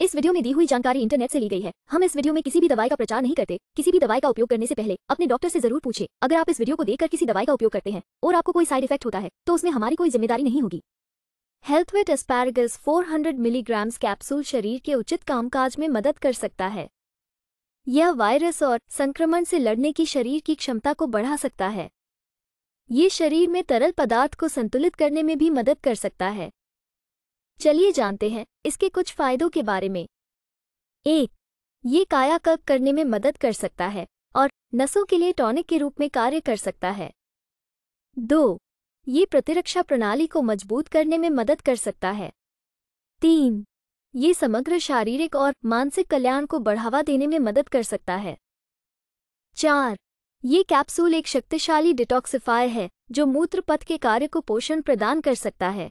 इस वीडियो में दी हुई जानकारी इंटरनेट से ली गई है। हम इस वीडियो में किसी भी दवाई का प्रचार नहीं करते। किसी भी दवाई का उपयोग करने से पहले अपने डॉक्टर से ज़रूर पूछे। अगर आप इस वीडियो को देखकर किसी दवाई का उपयोग करते हैं और आपको कोई साइड इफ़ेक्ट होता है तो उसमें हमारी कोई ज़िम्मेदारी नहीं होगी। हेल्थवेट एस्पैरगस 400 मिलीग्राम्स कैप्सूल शरीर के उचित कामकाज में मदद कर सकता है। यह वायरस और संक्रमण से लड़ने की शरीर की क्षमता को बढ़ा सकता है। ये शरीर में तरल पदार्थ को संतुलित करने में भी मदद कर सकता है। चलिए जानते हैं इसके कुछ फायदों के बारे में। एक, ये कायाकल्प करने में मदद कर सकता है और नसों के लिए टॉनिक के रूप में कार्य कर सकता है। दो, ये प्रतिरक्षा प्रणाली को मज़बूत करने में मदद कर सकता है। तीन, ये समग्र शारीरिक और मानसिक कल्याण को बढ़ावा देने में मदद कर सकता है। चार, ये कैप्सूल एक शक्तिशाली डिटॉक्सिफायर है जो मूत्र पथ के कार्य को पोषण प्रदान कर सकता है।